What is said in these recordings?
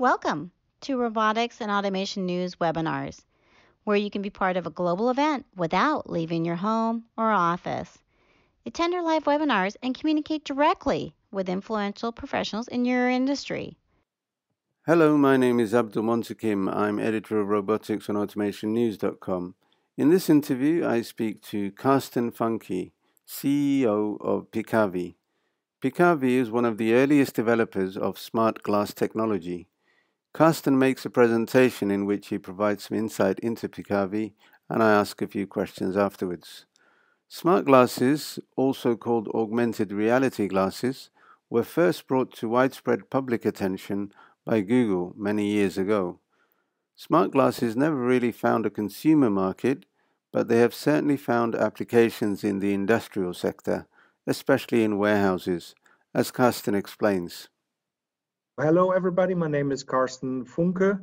Welcome to Robotics and Automation News webinars, where you can be part of a global event without leaving your home or office. Attend our live webinars and communicate directly with influential professionals in your industry. Hello, my name is Abdul Montaqim. I'm editor of Robotics and Automation News.com. In this interview, I speak to Carsten Funke, CEO of Picavi. Picavi is one of the earliest developers of smart glass technology. Carsten makes a presentation in which he provides some insight into Picavi, and I ask a few questions afterwards. Smart glasses, also called augmented reality glasses, were first brought to widespread public attention by Google many years ago. Smart glasses never really found a consumer market, but they have certainly found applications in the industrial sector, especially in warehouses, as Carsten explains. Hello, everybody. My name is Carsten Funke.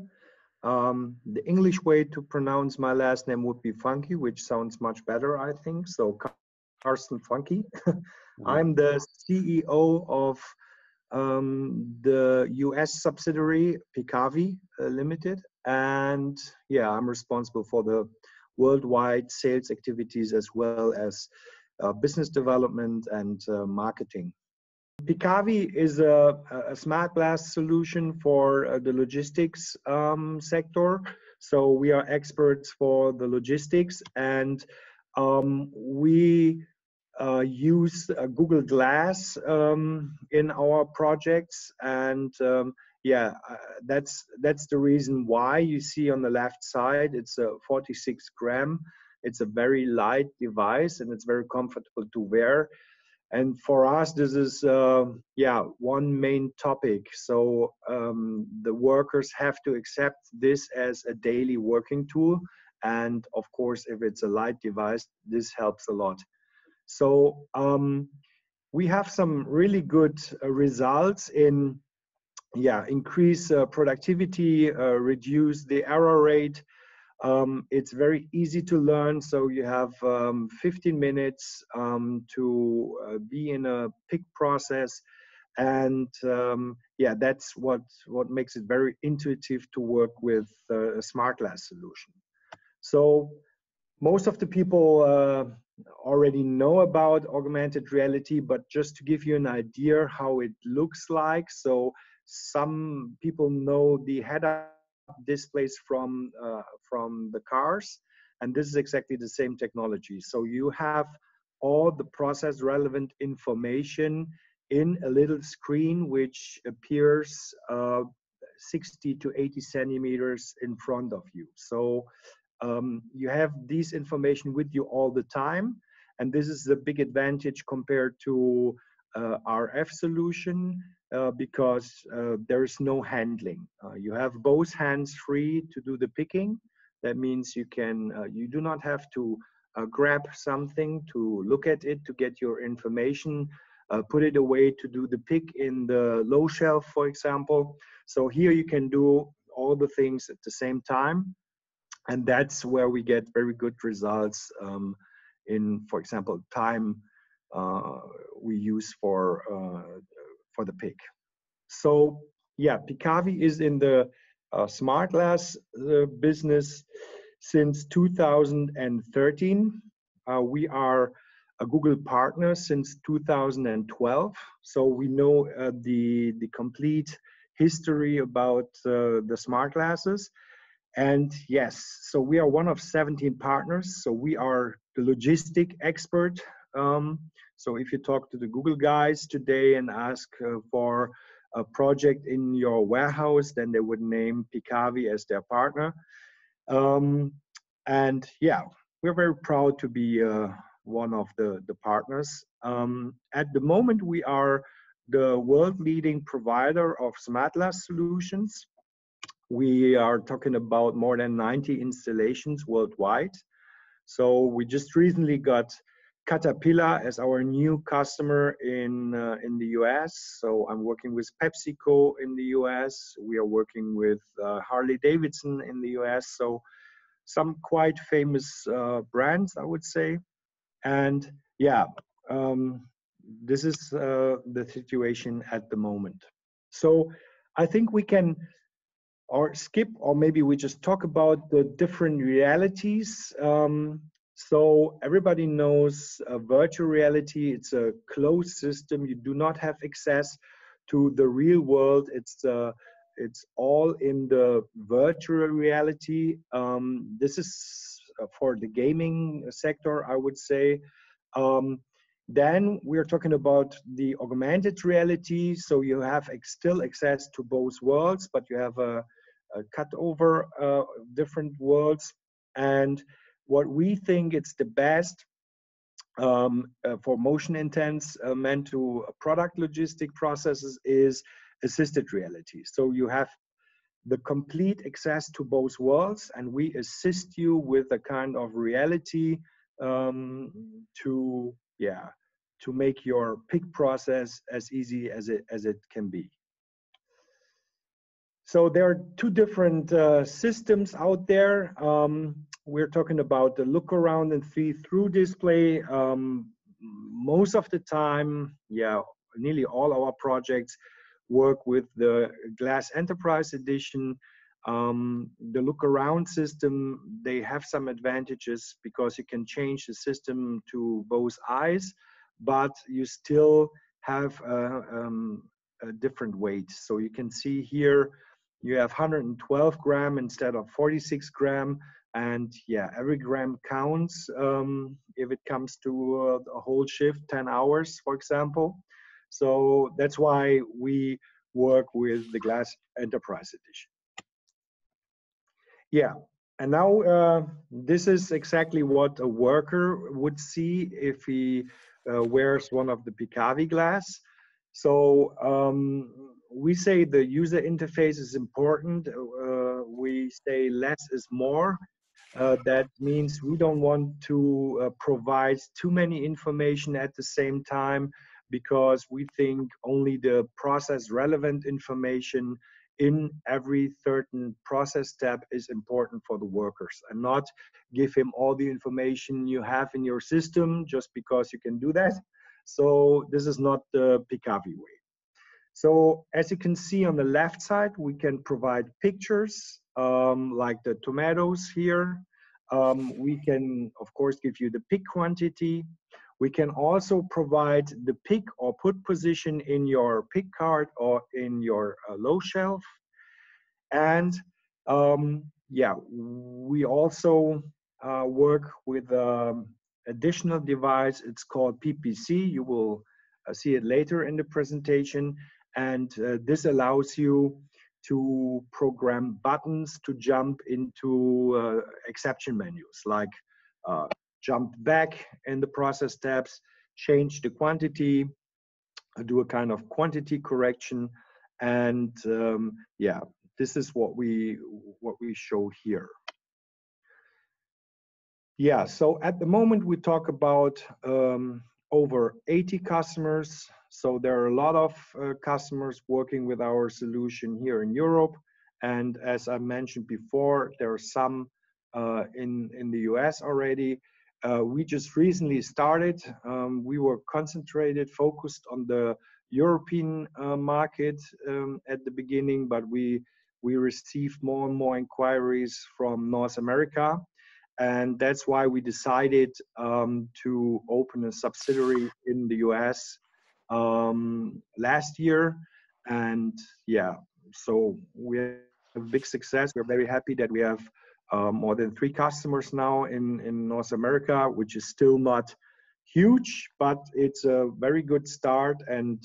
Um, the English way to pronounce my last name would be Funky, which sounds much better, I think. So, Carsten Funky. I'm the CEO of um, the US subsidiary Picavi uh, Limited, and yeah, I'm responsible for the worldwide sales activities as well as uh, business development and uh, marketing. Picavi is a, a, smart glass solution for uh, the logistics um, sector. So we are experts for the logistics and um, we uh, use uh, Google Glass um, in our projects. And um, yeah, uh, that's, that's the reason why you see on the left side, it's a 46 gram. It's a very light device and it's very comfortable to wear and for us this is uh, yeah one main topic. So um, the workers have to accept this as a daily working tool. And of course if it's a light device this helps a lot. So um, we have some really good uh, results in yeah increase uh, productivity uh, reduce the error rate um, it's very easy to learn, so you have um, 15 minutes um, to uh, be in a pick process, and um, yeah, that's what what makes it very intuitive to work with uh, a smart glass solution. So most of the people uh, already know about augmented reality, but just to give you an idea how it looks like, so some people know the head-up displays from uh, from the cars and this is exactly the same technology. So you have all the process relevant information in a little screen which appears uh, 60 to 80 centimeters in front of you. So um, you have this information with you all the time and this is a big advantage compared to uh, RF solution uh, because uh, there is no handling. Uh, you have both hands free to do the picking. That means you can, uh, you do not have to uh, grab something to look at it to get your information, put it away to do the pick in the low shelf, for example. So here you can do all the things at the same time. And that's where we get very good results um, in, for example, time we use for for the pick. So yeah, Picavi is in the uh, smart glass uh, business since 2013. Uh, we are a Google partner since 2012, so we know uh, the the complete history about uh, the smart glasses. And yes, so we are one of 17 partners. So we are the logistic expert um, so if you talk to the Google guys today and ask uh, for a project in your warehouse, then they would name Picavi as their partner. Um, and yeah, we're very proud to be uh, one of the, the partners. Um, at the moment, we are the world leading provider of smart glass solutions. We are talking about more than 90 installations worldwide. So we just recently got Caterpillar as our new customer in uh, in the US. So I'm working with PepsiCo in the US. We are working with uh, Harley Davidson in the US. So some quite famous uh, brands, I would say. And yeah, um, this is uh, the situation at the moment. So I think we can or skip, or maybe we just talk about the different realities. Um, so everybody knows virtual reality. It's a closed system. You do not have access to the real world. It's uh, it's all in the virtual reality. Um, this is uh, for the gaming sector, I would say. Um, then we're talking about the augmented reality. So you have still access to both worlds, but you have a, a cut over uh, different worlds. And what we think it's the best um, uh, for motion intense uh, meant to product logistic processes is assisted reality. So you have the complete access to both worlds and we assist you with a kind of reality um, to yeah to make your pick process as easy as it as it can be so there are two different uh, systems out there um, we're talking about the look around and see through display um, most of the time yeah nearly all our projects work with the glass enterprise edition um, the look around system, they have some advantages because you can change the system to both eyes, but you still have a, um, a different weight. So you can see here, you have 112 gram instead of 46 gram. And yeah, every gram counts um, if it comes to a whole shift, 10 hours, for example. So that's why we work with the Glass Enterprise Edition. Yeah, and now uh, this is exactly what a worker would see if he uh, wears one of the Picavi glass. So um, we say the user interface is important. Uh, we say less is more. Uh, that means we don't want to uh, provide too many information at the same time because we think only the process relevant information in every certain process step is important for the workers and not give him all the information you have in your system just because you can do that. So this is not the Picavi way. So as you can see on the left side, we can provide pictures um, like the tomatoes here. Um, we can, of course, give you the pick quantity. We can also provide the pick or put position in your pick card or in your uh, low shelf. And um, yeah, we also uh, work with um, additional device. It's called PPC. You will uh, see it later in the presentation. And uh, this allows you to program buttons to jump into uh, exception menus like uh, jump back in the process steps, change the quantity, do a kind of quantity correction, and um, yeah, this is what we what we show here. Yeah, so at the moment we talk about um, over 80 customers. So there are a lot of uh, customers working with our solution here in Europe. And as I mentioned before, there are some uh, in, in the US already. Uh, we just recently started. Um, we were concentrated, focused on the European uh, market um, at the beginning, but we we received more and more inquiries from North America, and that's why we decided um, to open a subsidiary in the US um, last year. And yeah, so we have a big success. We're very happy that we have uh, more than three customers now in, in North America, which is still not huge, but it's a very good start. And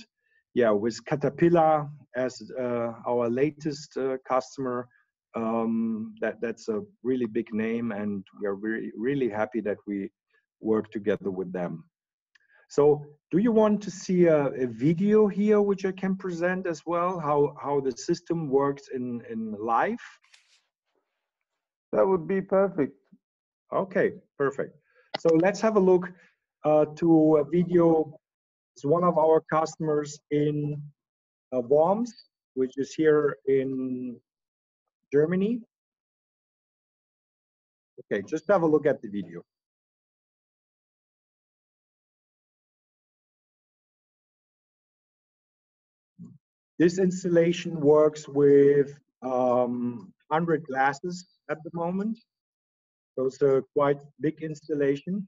yeah, with Caterpillar as uh, our latest uh, customer, um, that that's a really big name, and we are really really happy that we work together with them. So, do you want to see a, a, video here, which I can present as well, how how the system works in in live? That would be perfect. Okay, perfect. So let's have a look uh, to a video. It's one of our customers in uh, Worms, which is here in Germany. Okay, just have a look at the video. This installation works with um, 100 glasses at the moment. So it's a quite big installation.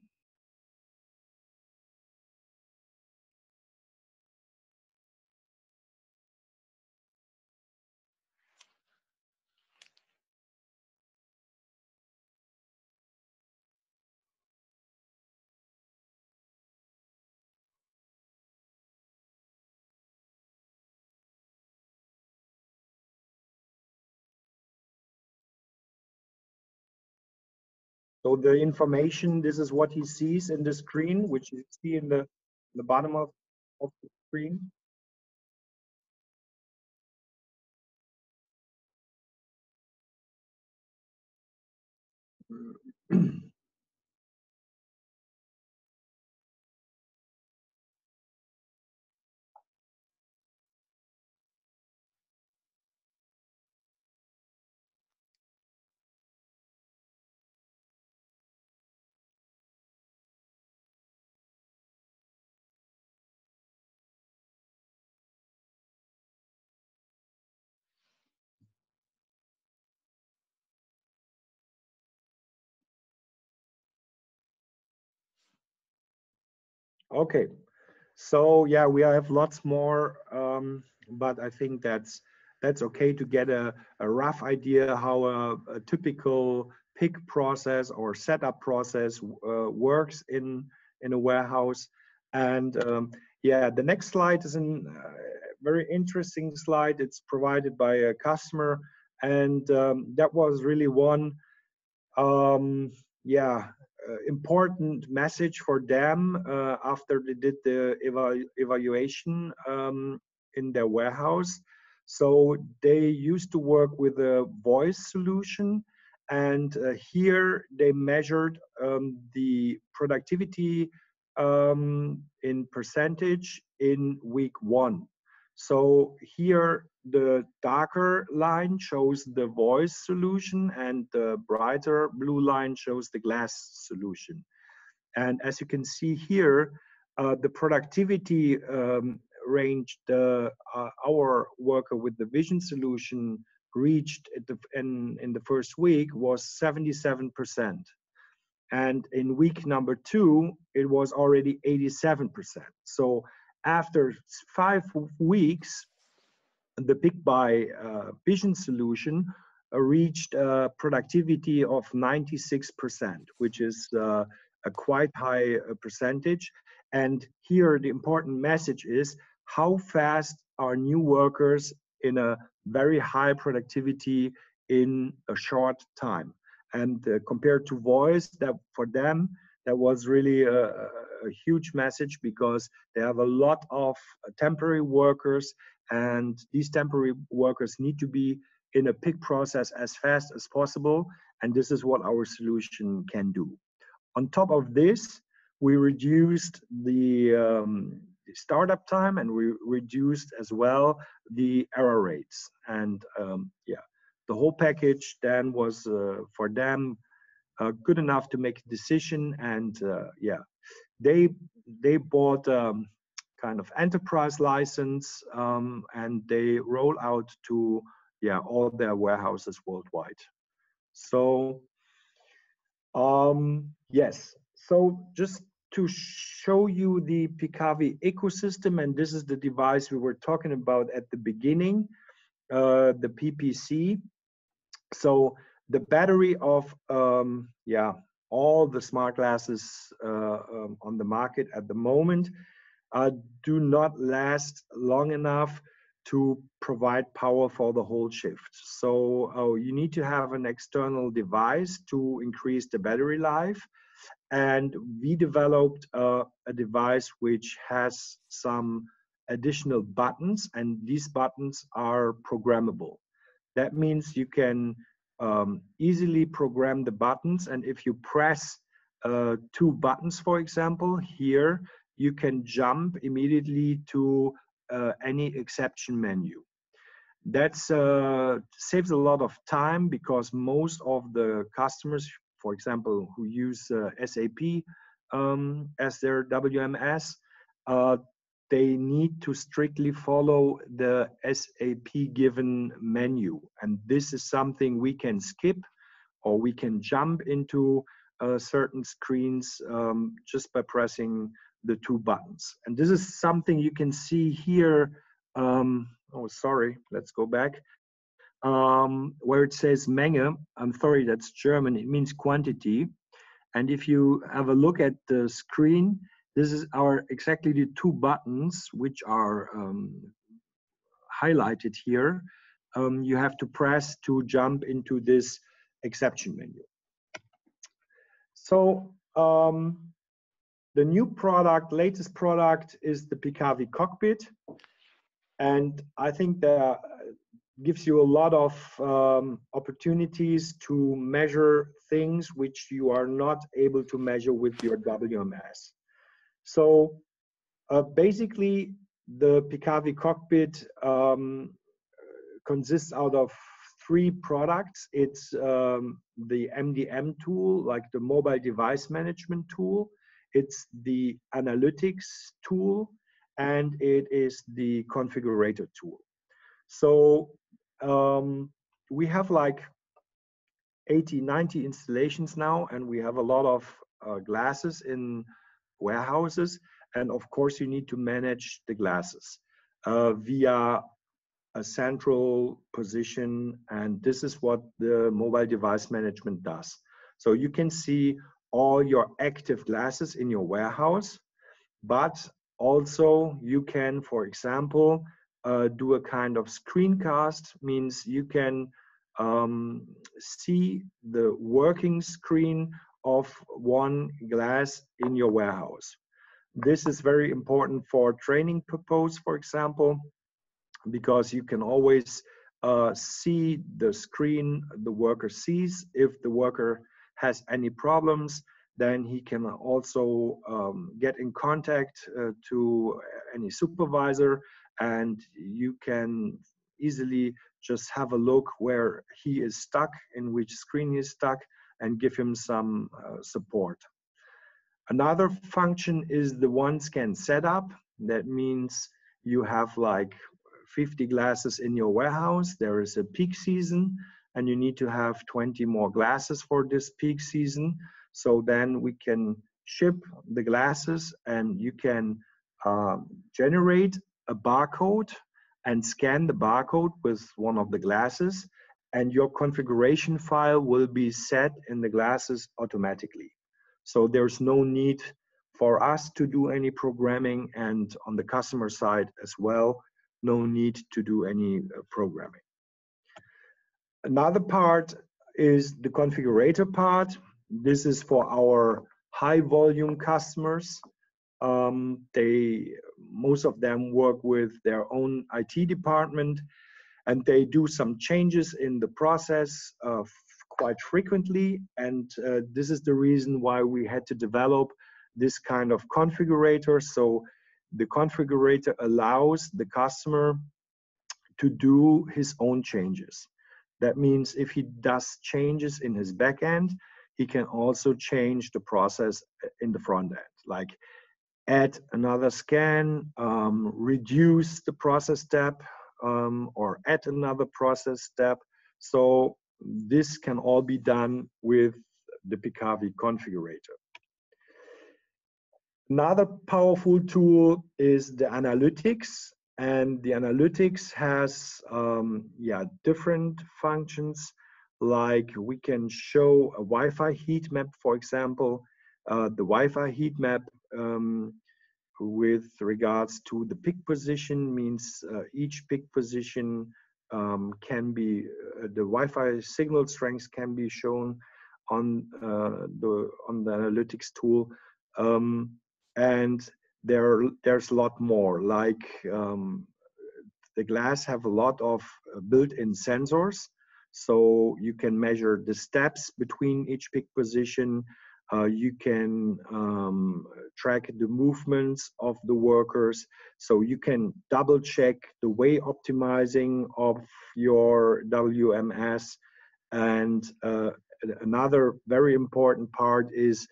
So the information, this is what he sees in the screen, which you see in the, the bottom of, of the screen. Okay, so yeah, we have lots more, um, but I think that's that's okay to get a, a rough idea how a, a typical pick process or setup process uh, works in in a warehouse. And um, yeah, the next slide is a uh, very interesting slide. It's provided by a customer, and um, that was really one um, yeah important message for them uh, after they did the eva evaluation um, in their warehouse. So they used to work with a voice solution, and uh, here they measured um, the productivity um, in percentage in week one. So here the darker line shows the voice solution and the brighter blue line shows the glass solution. And as you can see here, uh, the productivity um, range the uh, our worker with the vision solution reached the, in, in the first week was 77%. And in week number two, it was already 87%. So after five weeks, the Picavi uh, vision solution uh, reached a productivity of 96%, which is uh, a quite high uh, percentage. And here the important message is how fast are new workers in a very high productivity in a short time. And uh, compared to voice, that for them, that was really a, a huge message because they have a lot of temporary workers and these temporary workers need to be in a pick process as fast as possible and this is what our solution can do. On top of this we reduced the, um, startup time and we reduced as well the error rates. And um, yeah the whole package then was uh, for them uh, good enough to make a decision and uh, yeah. They they bought um, kind of enterprise license um, and they roll out to yeah all their warehouses worldwide. So um, yes. So just to show you the Picavi ecosystem and this is the device we were talking about at the beginning uh, the PPC so the battery of um, yeah all the smart glasses uh, um, on the market at the moment uh, do not last long enough to provide power for the whole shift. So uh, you need to have an external device to increase the battery life. And we developed uh, a device which has some additional buttons, and these buttons are programmable. That means you can um, easily program the buttons, and if you press uh, two buttons, for example, here you can jump immediately to uh, any exception menu. That uh, saves a lot of time because most of the customers, for example, who use uh, SAP um, as their WMS, uh, they need to strictly follow the SAP given menu. And this is something we can skip or we can jump into uh, certain screens um, just by pressing the two buttons. And this is something you can see here. Um, oh, sorry, let's go back. Um, where it says Menge, I'm sorry, that's German, it means quantity. And if you have a look at the screen, this is our exactly the two buttons which are um, highlighted here. Um, you have to press to jump into this exception menu. So um, the new product, latest product is the Picavi Cockpit. And I think that gives you a lot of um, opportunities to measure things which you are not able to measure with your WMS. So uh, basically, the Picavi cockpit um, consists out of three products. It's um, the MDM tool, like the mobile device management tool. It's the analytics tool, and it is the configurator tool. So um, we have like 80, 90 installations now, and we have a lot of uh, glasses in warehouses. And of course, you need to manage the glasses uh, via a central position. And this is what the mobile device management does. So you can see all your active glasses in your warehouse, but also you can, for example, uh, do a kind of screencast, means you can um, see the working screen of one glass in your warehouse. This is very important for training purpose, for example, because you can always uh, see the screen the worker sees. If the worker has any problems, then he can also um, get in contact uh, to any supervisor and you can easily just have a look where he is stuck, in which screen he is stuck, and give him some uh, support. Another function is the one scan setup. That means you have like 50 glasses in your warehouse. There is a peak season, and you need to have 20 more glasses for this peak season. So then we can ship the glasses, and you can uh, generate a barcode and scan the barcode with one of the glasses and your configuration file will be set in the glasses automatically. So there's no need for us to do any programming and on the customer side as well, no need to do any uh, programming. Another part is the configurator part. This is for our high volume customers. Um, they most of them work with their own IT department and they do some changes in the process uh, quite frequently. And uh, this is the reason why we had to develop this kind of configurator. So the configurator allows the customer to do his own changes. That means if he does changes in his backend, he can also change the process in the front end. Like add another scan, um, reduce the process step, um, or add another process step. So this can all be done with the Picavi configurator. Another powerful tool is the analytics and the analytics has um, yeah different functions like we can show a Wi-Fi heat map for example uh, the Wi-Fi heat map um, with regards to the peak position means uh, each peak position um, can be uh, the Wi-Fi signal strength can be shown on uh, the on the analytics tool, um, and there there's a lot more. Like um, the glass have a lot of uh, built-in sensors, so you can measure the steps between each peak position. Uh, you can um, track the movements of the workers. So you can double check the way optimizing of your WMS. And uh, another very important part is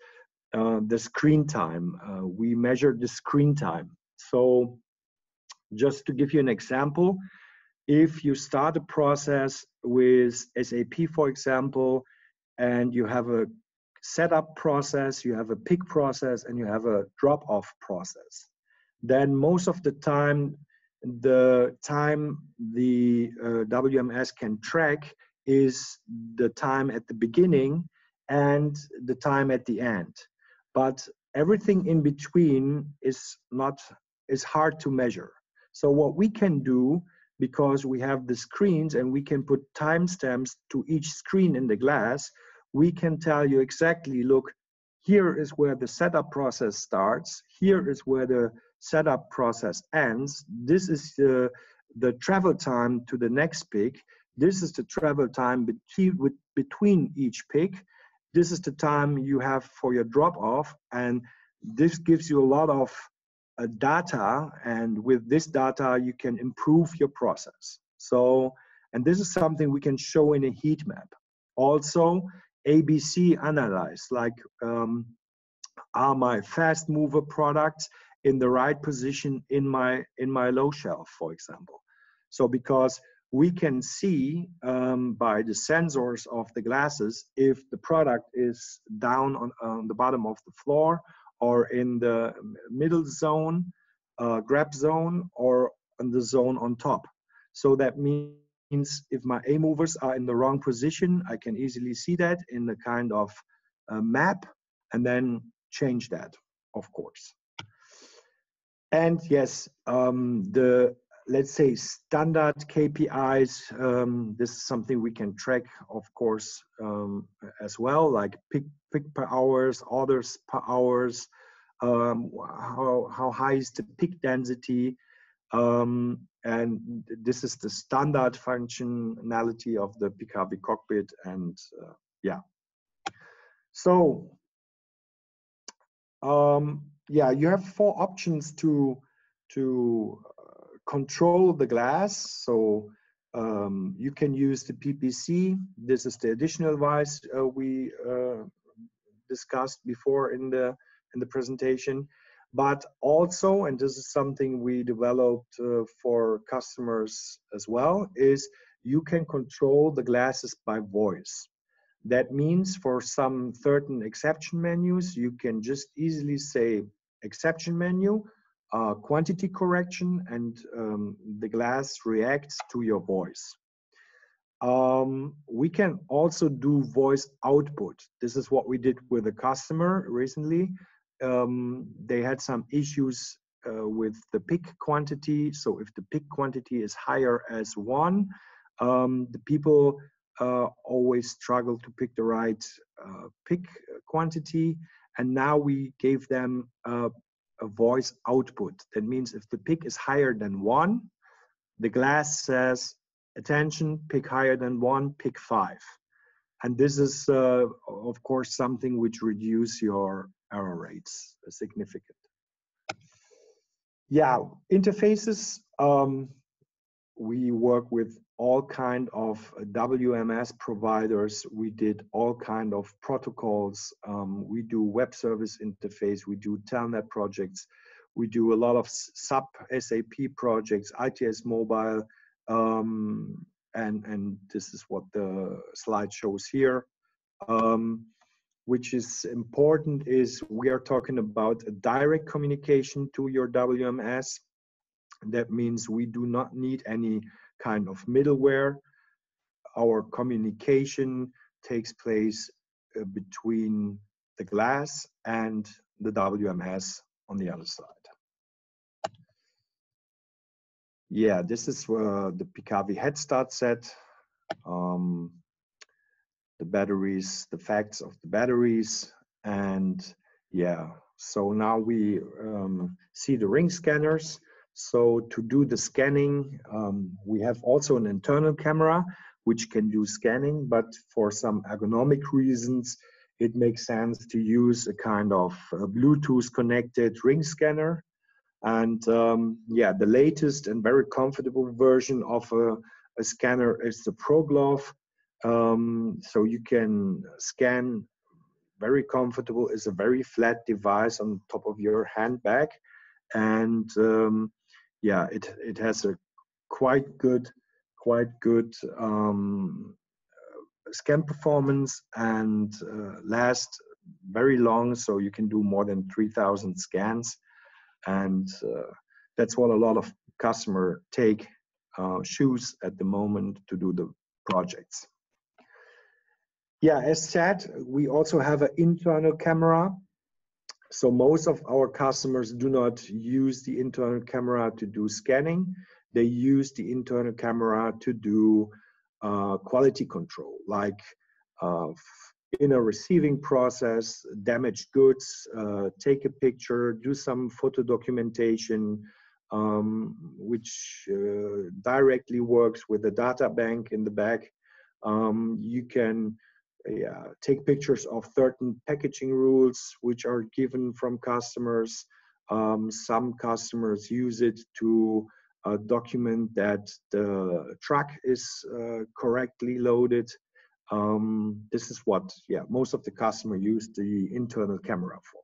uh, the screen time. Uh, we measure the screen time. So Just to give you an example, if you start a process with SAP, for example, and you have a setup process, you have a pick process, and you have a drop off process, then most of the time, the time the uh, WMS can track is the time at the beginning and the time at the end. But everything in between is not is hard to measure. So what we can do because we have the screens and we can put timestamps to each screen in the glass, we can tell you exactly, look, here is where the setup process starts, here is where the setup process ends, this is the, the travel time to the next pick, this is the travel time between, between each pick, this is the time you have for your drop off, and this gives you a lot of uh, data and with this data you can improve your process. So and this is something we can show in a heat map. Also abc analyze like um, are my fast mover products in the right position in my in my low shelf for example so because we can see um, by the sensors of the glasses if the product is down on, on the bottom of the floor or in the middle zone, uh, grab zone, or in the zone on top. So that means if my A movers are in the wrong position, I can easily see that in the kind of uh, map and then change that, of course. And yes, um, the let's say standard KPIs. Um, this is something we can track, of course, um, as well, like pick pick per hours, orders per hours, um, how how high is the pick density, um, and this is the standard functionality of the Picavi cockpit, and uh, yeah. So um, yeah, you have four options to to control the glass. So um, you can use the PPC. This is the additional device uh, we uh, discussed before in the in the presentation. But also, and this is something we developed uh, for customers as well, is you can control the glasses by voice. That means for some certain exception menus, you can just easily say exception menu, uh, quantity correction and um, the glass reacts to your voice. Um, we can also do voice output. This is what we did with a customer recently. Um, they had some issues uh, with the pick quantity. So if the pick quantity is higher as one, um, the people uh, always struggle to pick the right uh, pick quantity. And now we gave them uh, a voice output. That means if the pick is higher than one, the glass says, attention, pick higher than one, pick five. And this is, uh, of course, something which reduce your error rates significant. Yeah, interfaces. Um, we work with all kind of WMS providers. We did all kind of protocols. Um, we do web service interface. We do telnet projects. We do a lot of sub SAP projects, ITS mobile, um, and and this is what the slide shows here. Um, which is important is we are talking about a direct communication to your WMS. That means we do not need any kind of middleware. Our communication takes place uh, between the glass and the WMS on the other side. Yeah, this is uh, the Picavi Head Start set. Um, the batteries, the facts of the batteries, and yeah, so now we um, see the ring scanners. So to do the scanning, um, we have also an internal camera which can do scanning, but for some ergonomic reasons, it makes sense to use a kind of a Bluetooth connected ring scanner. And um, yeah, the latest and very comfortable version of a, a scanner is the ProGlove. Um, so you can scan very comfortable, is a very flat device on top of your handbag. And um, yeah, it it has a quite good quite good um, scan performance and uh, last very long. So you can do more than 3000 scans. And uh, that's what a lot of customer take uh, shoes at the moment to do the projects yeah as said we also have an internal camera so most of our customers do not use the internal camera to do scanning they use the internal camera to do uh, quality control, like uh, in a receiving process, damaged goods, uh, take a picture, do some photo documentation, um, which uh, directly works with the data bank in the back. Um, you can yeah, take pictures of certain packaging rules which are given from customers. Um, some customers use it to uh, document that the truck is uh, correctly loaded. Um, this is what, yeah, most of the customer use the internal camera for.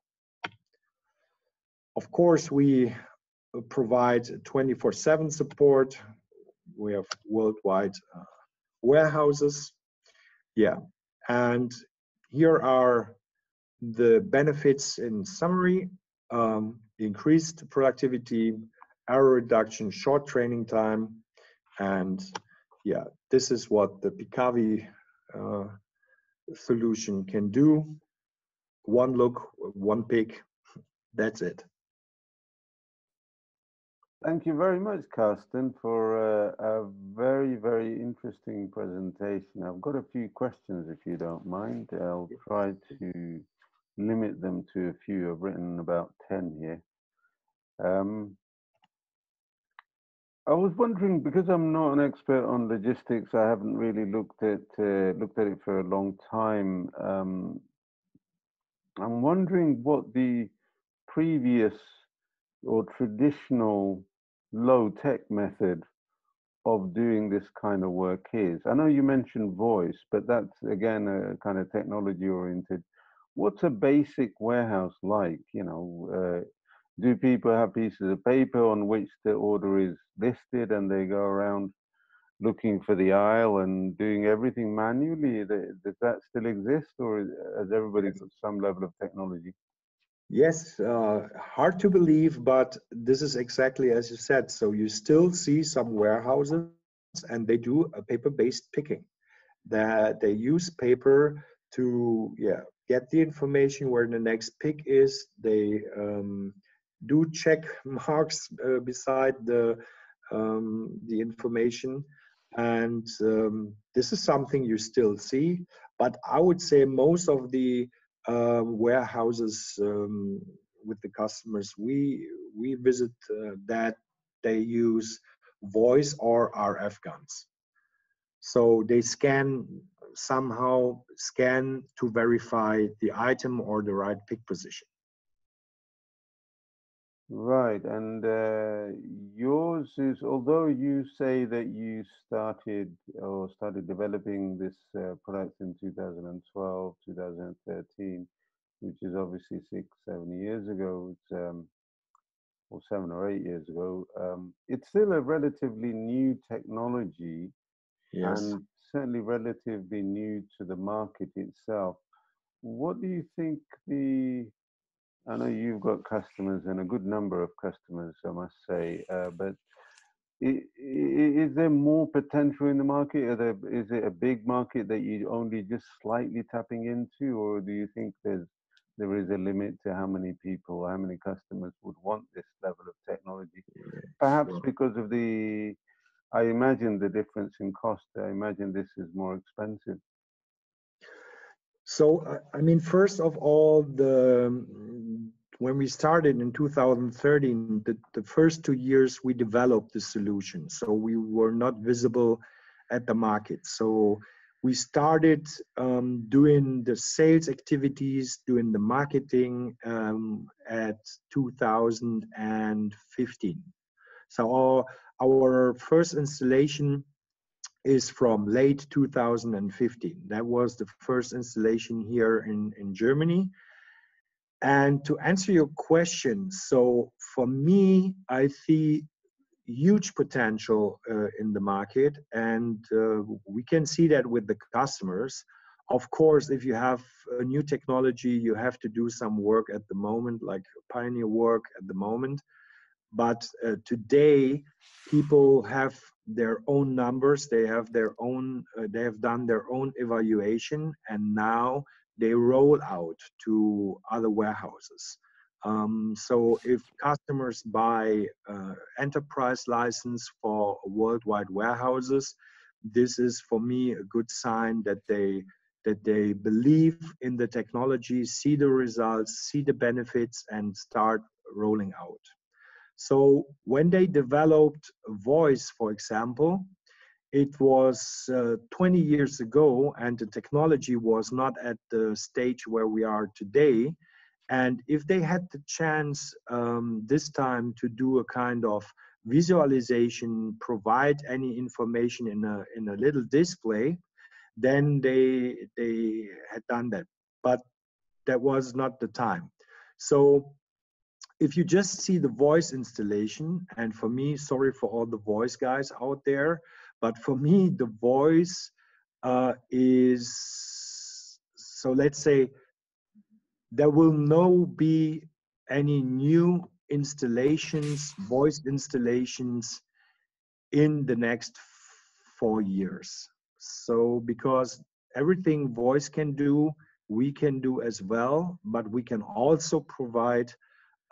Of course, we provide 24-7 support. We have worldwide uh, warehouses. Yeah, and here are the benefits in summary. Um, increased productivity, error reduction, short training time, and yeah, this is what the Picavi uh, solution can do. One look, one pick, that's it. Thank you very much, Carsten, for uh, a very, very interesting presentation. I've got a few questions, if you don't mind. I'll try to limit them to a few. I've written about 10 here. Um, I was wondering because I'm not an expert on logistics. I haven't really looked at uh, looked at it for a long time. Um, I'm wondering what the previous or traditional low tech method of doing this kind of work is. I know you mentioned voice, but that's again a kind of technology oriented. What's a basic warehouse like? You know, uh, do people have pieces of paper on which the order is listed and they go around looking for the aisle and doing everything manually? Does that still exist or has everybody got some level of technology? Yes, uh, hard to believe, but this is exactly as you said. So you still see some warehouses and they do a paper-based picking. That they use paper to yeah get the information where the next pick is. They um, do check marks uh, beside the um, the information and um, this is something you still see but i would say most of the um, warehouses um, with the customers. We we visit uh, that they use voice or rf guns. So they scan somehow scan to verify the item or the right pick position Right, and uh, yours is, although you say that you started or started developing this uh, product in 2012, 2013, which is obviously six, seven years ago, um, or seven or eight years ago, um, it's still a relatively new technology yes. and certainly relatively new to the market itself. What do you think the I know you've got customers and a good number of customers, I must say, uh, but is there more potential in the market? There, is it a big market that you're only just slightly tapping into, or do you think there's there is a limit to how many people, how many customers would want this level of technology? Perhaps sure. because of the, I imagine the difference in cost. I imagine this is more expensive. So, I mean, first of all, the when we started in 2013, the, the first two years we developed the solution. So we were not visible at the market. So we started um, doing the sales activities, doing the marketing um, at 2015. So our, our first installation is from late 2015. That was the first installation here in, in Germany. And to answer your question, so for me, I see huge potential uh, in the market, and uh, we can see that with the customers. Of course, if you have a new technology, you have to do some work at the moment, like pioneer work at the moment. But uh, today, people have their own numbers. They have their own. Uh, they have done their own evaluation, and now they roll out to other warehouses. Um, so if customers buy uh, enterprise license for worldwide warehouses, this is for me a good sign that they that they believe in the technology, see the results, see the benefits, and start rolling out. So when they developed voice, for example, it was uh, 20 years ago, and the technology was not at the stage where we are today. And if they had the chance um, this time to do a kind of visualization, provide any information in a in a little display, then they they had done that. But that was not the time. So if you just see the voice installation, and for me, sorry for all the voice guys out there, but for me, the voice uh, is so let's say there will no be any new installations, voice installations in the next four years. So because everything voice can do, we can do as well, but we can also provide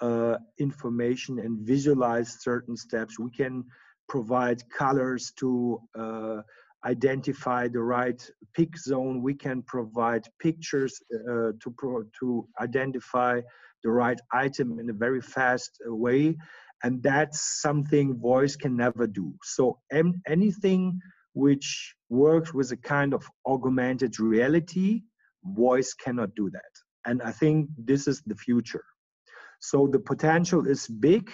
uh, information and visualize certain steps. We can provide colors to uh, identify the right pick zone. We can provide pictures uh, to, pro to identify the right item in a very fast uh, way. And that's something voice can never do. So anything which works with a kind of augmented reality, voice cannot do that. And I think this is the future. So the potential is big.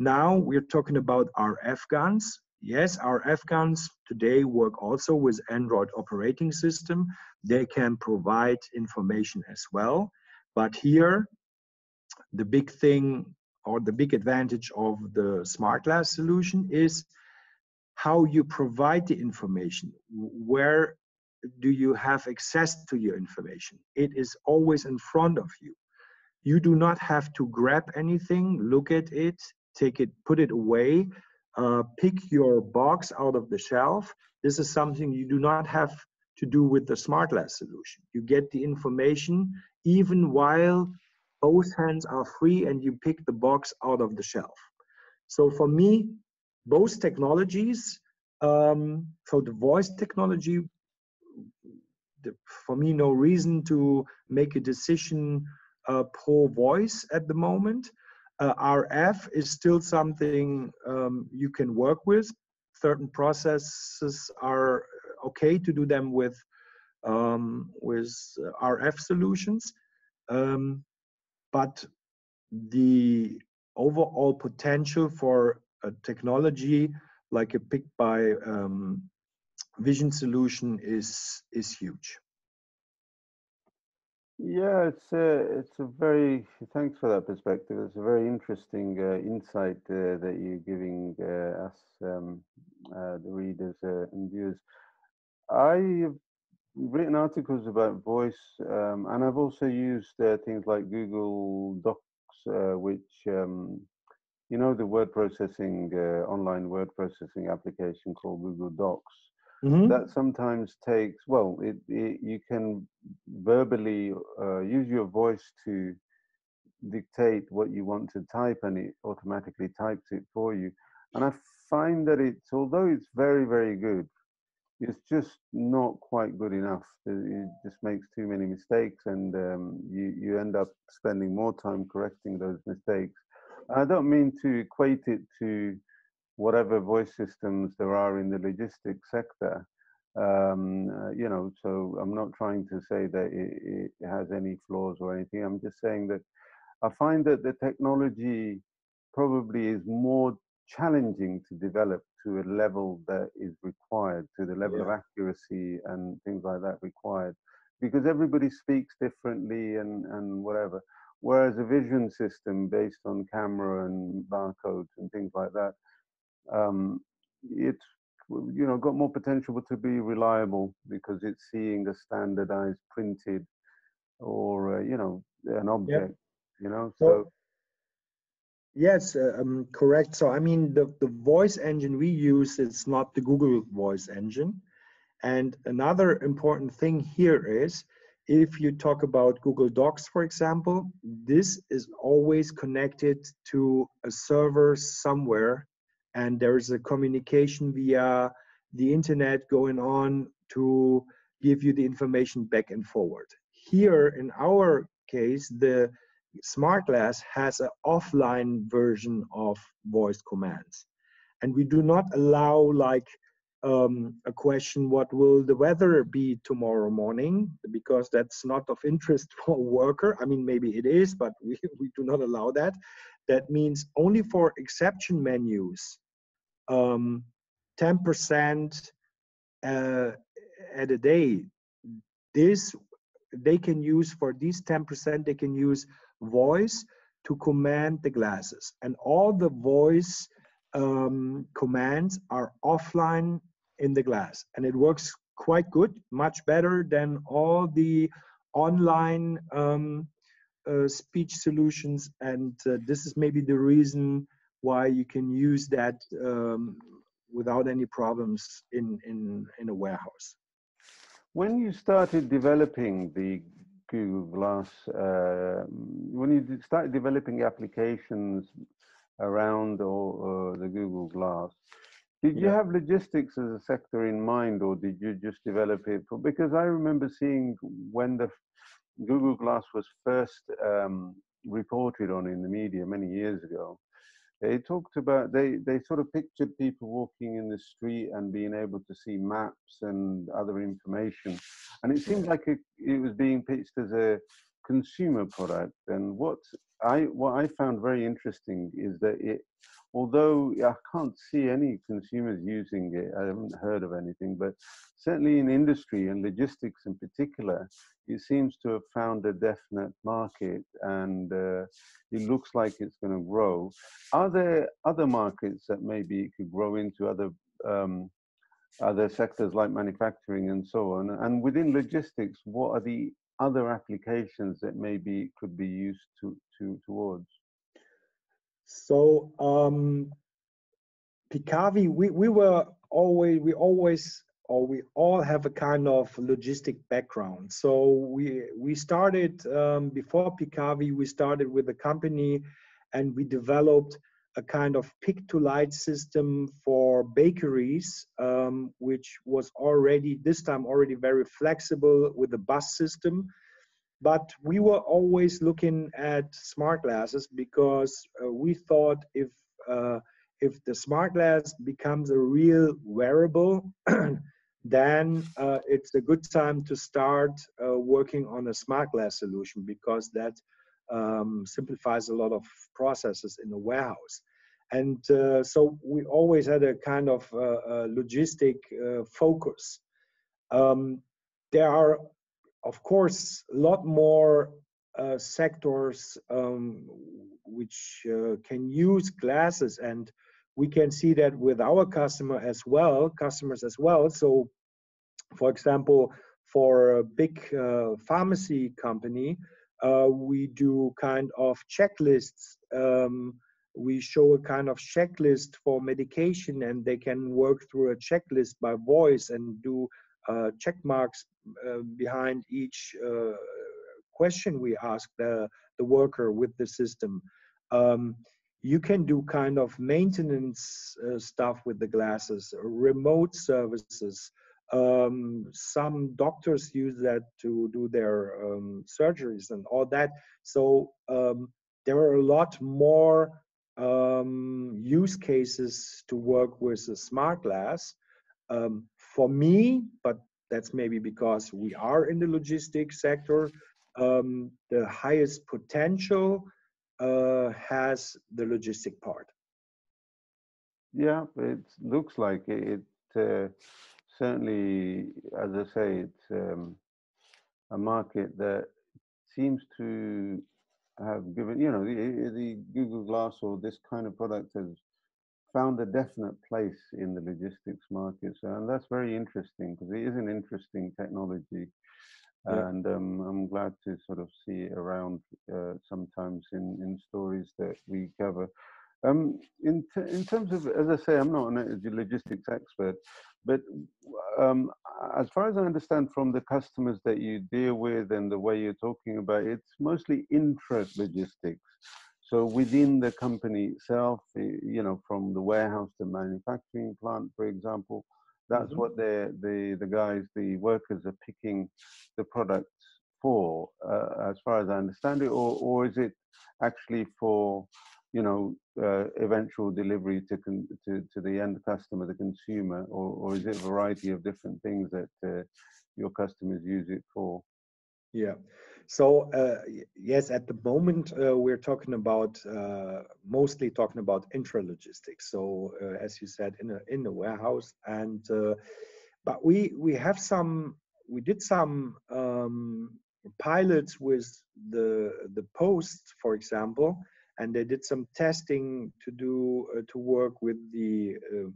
Now we're talking about RF guns. Yes, RF guns today work also with Android operating system. They can provide information as well. But here, the big thing or the big advantage of the smart glass solution is how you provide the information. Where do you have access to your information? It is always in front of you. You do not have to grab anything, look at it, take it, put it away uh, pick your box out of the shelf. This is something you do not have to do with the smart glass solution. You get the information even while both hands are free and you pick the box out of the shelf. So for me, both technologies, um, for the voice technology, the, for me, no reason to make a decision uh, pro voice at the moment. Uh, RF is still something um, you can work with. Certain processes are okay to do them with um, with RF solutions, um, but the overall potential for a technology like a pick by um, vision solution is is huge. Yeah, it's a, it's a very, thanks for that perspective. It's a very interesting uh, insight uh, that you're giving uh, us, um, uh, the readers uh, and viewers. I've written articles about voice, um, and I've also used uh, things like Google Docs, which, um, you know, the word processing, online word processing application called Google Docs. Mm-hmm. That sometimes takes well. It, it you can verbally uh, use your voice to dictate what you want to type, and it automatically types it for you. And I find that it's although it's very very good, it's just not quite good enough. It just makes too many mistakes, and um, you you end up spending more time correcting those mistakes. I don't mean to equate it to whatever voice systems there are in the logistics sector. Um, uh, you know, so I'm not trying to say that it, it, has any flaws or anything. I'm just saying that I find that the technology probably is more challenging to develop to a level that is required, to the level yeah. of accuracy and things like that required, because everybody speaks differently and, and whatever. Whereas a vision system based on camera and barcodes and things like that um, it's you know got more potential to be reliable because it's seeing a standardized printed or uh, you know an object you know so, so yes uh, um, correct. So i mean the, the voice engine we use is not the google voice engine. And another important thing here is if you talk about google docs for example this is always connected to a server somewhere and there's a communication via the internet going on to give you the information back and forward. Here in our case, the smart glass has an offline version of voice commands. And we do not allow like um, a question, what will the weather be tomorrow morning? Because that's not of interest for a worker. I mean, maybe it is, but we, we do not allow that. That means only for exception menus, um, 10% uh, at a day. This they can use for these 10%, they can use voice to command the glasses. And all the voice um, commands are offline in the glass. And it works quite good, much better than all the online um, speech solutions. And uh, this is maybe the reason why you can use that um, without any problems in, in, in a warehouse. When you started developing the Google Glass, uh, when you started developing applications around or, the Google Glass, did you yeah. have logistics as a sector in mind, or did you just develop it? For, because I remember seeing when the Google Glass was first um, reported on in the media many years ago, they talked about they they sort of pictured people walking in the street and being able to see maps and other information. And it seemed like it, it was being pitched as a consumer product. And what i what i found very interesting is that it although I can't see any consumers using it, I haven't heard of anything, but certainly in industry and logistics in particular, it seems to have found a definite market and uh, it looks like it's going to grow. Are there other markets that maybe it could grow into other um, other sectors like manufacturing and so on? And within logistics, what are the other applications that maybe could be used to, to towards? So um, Picavi, we, we were always we always or we all have a kind of logistic background. So we we started um, before Picavi, we started with a company, and we developed a kind of pick to light system for bakeries, um, which was already this time already very flexible with the bus system. But we were always looking at smart glasses because uh, we thought if uh, if the smart glass becomes a real wearable then uh, it's a good time to start uh, working on a smart glass solution because that um, simplifies a lot of processes in the warehouse. And uh, so we always had a kind of uh, logistic uh, focus. Um, there are, of course, a lot more uh, sectors um, which can use glasses and we can see that with our customer as well, customers as well. So, for example, for a big uh, pharmacy company, uh, we do kind of checklists. Um, we show a kind of checklist for medication, and they can work through a checklist by voice and do uh, check marks uh, behind each uh, question we ask the, the worker with the system. Um, you can do kind of maintenance uh, stuff with the glasses, remote services. Um, some doctors use that to do their um, surgeries and all that. So um, there are a lot more um, use cases to work with a smart glass. Um, for me, but that's maybe because we are in the logistics sector, um, the highest potential uh, has the logistic part. Yeah, it looks like it. Uh, certainly, as I say, it's um, a market that seems to have given, you know, the, the, Google Glass or this kind of product has found a definite place in the logistics market. So, and that's very interesting because it is an interesting technology. Yeah. And um, I'm glad to sort of see it around uh, sometimes in, in stories that we cover. Um, in, in terms of, as I say, I'm not a logistics expert, but um, as far as I understand from the customers that you deal with and the way you're talking about, it's mostly intra logistics. So within the company itself, you know, from the warehouse to manufacturing plant, for example, that's mm-hmm. what the the the guys, the workers are picking the products for, uh, as far as I understand it, or or is it actually for you know, uh, eventual delivery to, con- to to the end customer, the consumer, or, or is it a variety of different things that uh, your customers use it for? Yeah. So uh, yes, at the moment uh, we're talking about uh, mostly talking about intralogistics. So uh, as you said, in a in the warehouse, and but we we have some we did some um, pilots with the the post, for example, and they did some testing to do uh, to work with the uh,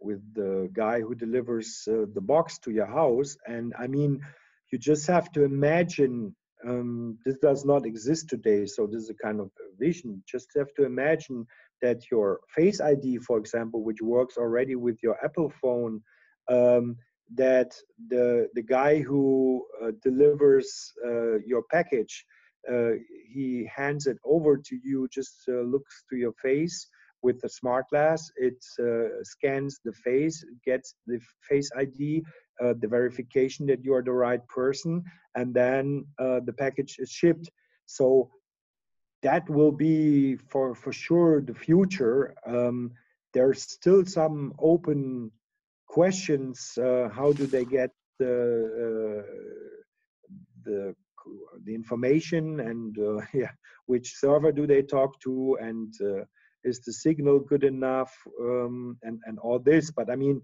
with the guy who delivers uh, the box to your house. And i mean you just have to imagine um, this does not exist today. So this is a kind of vision. Just have to imagine that your face id for example which works already with your apple phone um, that the the guy who uh, delivers uh, your package uh, he hands it over to you, just uh, looks to your face with the smart glass. It uh, scans the face, gets the face ID, uh, the verification that you are the right person, and then uh, the package is shipped. So that will be for for sure the future. Um, there's still some open questions. Uh, how do they get the the the information and uh, yeah, which server do they talk to and uh, is the signal good enough um, and and all this. But I mean,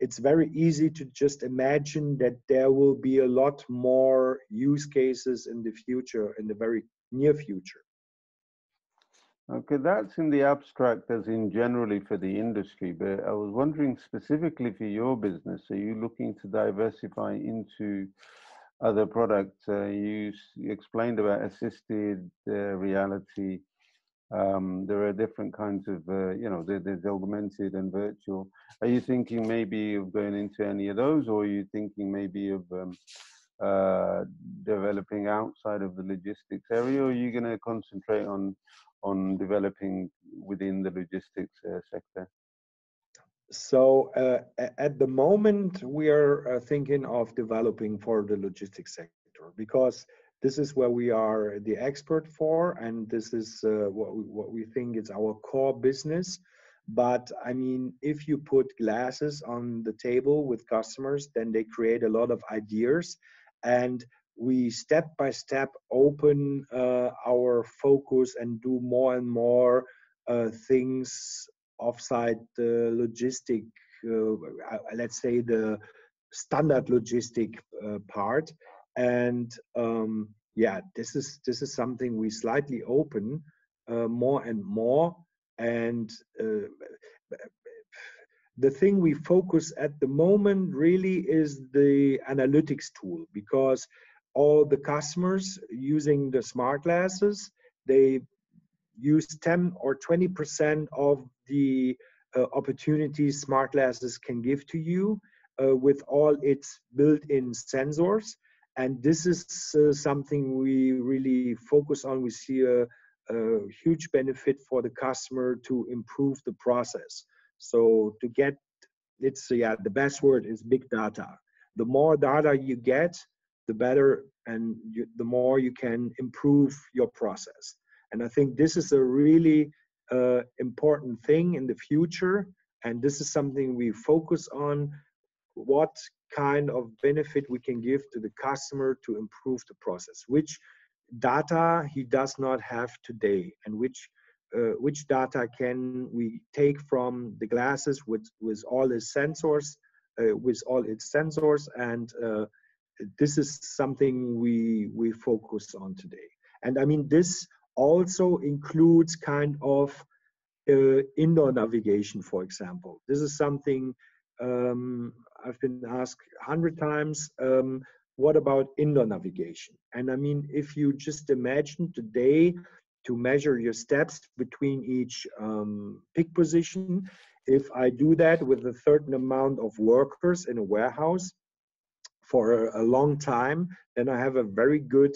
it's very easy to just imagine that there will be a lot more use cases in the future, in the very near future. Okay, that's in the abstract as in generally for the industry, but I was wondering specifically for your business, are you looking to diversify into other products. Uh, you, you, explained about assisted uh, reality. Um, there are different kinds of, uh, you know, there, there's augmented and virtual. Are you thinking maybe of going into any of those, or are you thinking maybe of um, uh, developing outside of the logistics area, or are you going to concentrate on on developing within the logistics uh, sector? So uh, at the moment, we are uh, thinking of developing for the logistics sector because this is where we are the expert for, and this is uh, what we, what we think is our core business. But I mean, if you put glasses on the table with customers, then they create a lot of ideas, and we step by step open uh, our focus and do more and more uh, things offsite the logistic, uh, let's say the standard logistic uh, part. And um, yeah, this is this is something we slightly open uh, more and more. And the thing we focus at the moment really is the analytics tool because all the customers using the smart glasses they use 10 or 20 percent of the uh, opportunities smart glasses can give to you uh, with all its built-in sensors. And this is uh, something we really focus on. We see a, a, huge benefit for the customer to improve the process. So to get, it's yeah, the best word is big data. The more data you get, the better, and you, the more you can improve your process. And I think this is a really uh, important thing in the future. And this is something we focus on what kind of benefit we can give to the customer to improve the process, which data he does not have today, and which uh, which data can we take from the glasses with with all its sensors, uh, with all its sensors, and uh, this is something we we focus on today. And I mean this also includes kind of uh, indoor navigation, for example. This is something um, I've been asked a hundred times. Um, what about indoor navigation? And I mean, if you just imagine today to measure your steps between each um, pick position, if I do that with a certain amount of workers in a warehouse for a, a long time, then I have a very good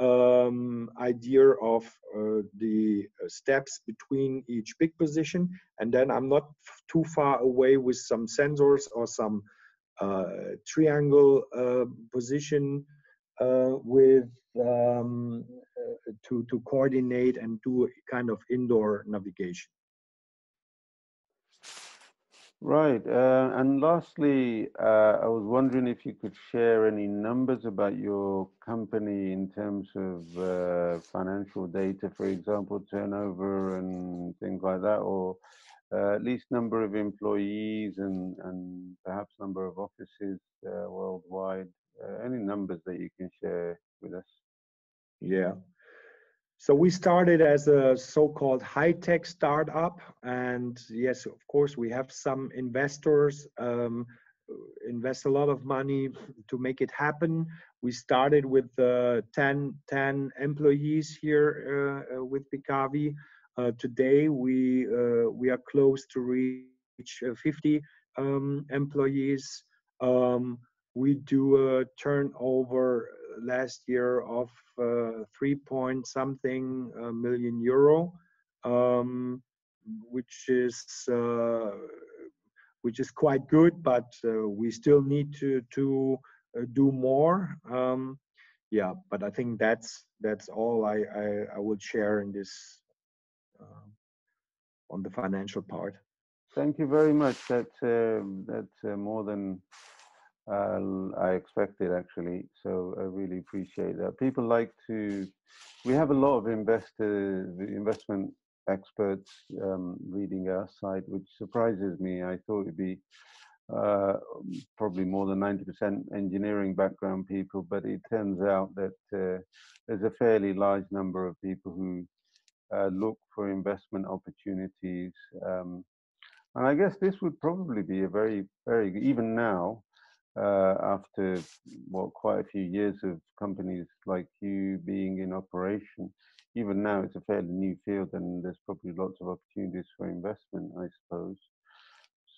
um, idea of uh, the uh, steps between each pick position. And then I'm not too far away with some sensors or some uh, triangle uh, position uh, with um, uh, to, to coordinate and do kind of indoor navigation. Right. Uh, and lastly, uh, I was wondering if you could share any numbers about your company in terms of uh, financial data, for example, turnover and things like that, or uh, at least number of employees and, and perhaps number of offices uh, worldwide. Uh, any numbers that you can share with us? Yeah. So we started as a so-called high-tech startup, and yes, of course, we have some investors um, invest a lot of money to make it happen. We started with uh, 10, 10 employees here uh, uh, with Picavi. Uh, today, we uh, we are close to reach uh, 50 um, employees. Um, we do a turnover last year of uh, three point something uh, million euro, um, which is uh, which is quite good, but we still need to to do more. Um, yeah, but I think that's that's all I I, I would share in this on the financial part. Thank you very much. That's uh, that's uh, more than uh, I expected actually. So I really appreciate that. People like to. We have a lot of investor investment experts um, reading our site, which surprises me. I thought it'd be uh, probably more than 90% engineering background people, but it turns out that uh, there's a fairly large number of people who uh, look for investment opportunities. Um, and I guess this would probably be a very, very, even now, uh, after what quite a few years of companies like you being in operation. Even now, it's a fairly new field, and there's probably lots of opportunities for investment, I suppose.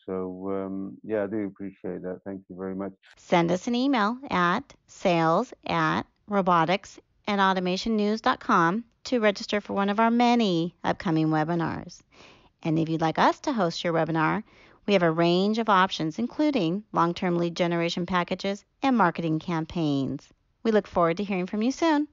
So, um, yeah, I do appreciate that. Thank you very much. Send us an email at sales at robotics and automationnews.com to register for one of our many upcoming webinars. And if you'd like us to host your webinar, we have a range of options, including long term lead generation packages and marketing campaigns. We look forward to hearing from you soon.